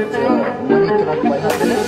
ってま。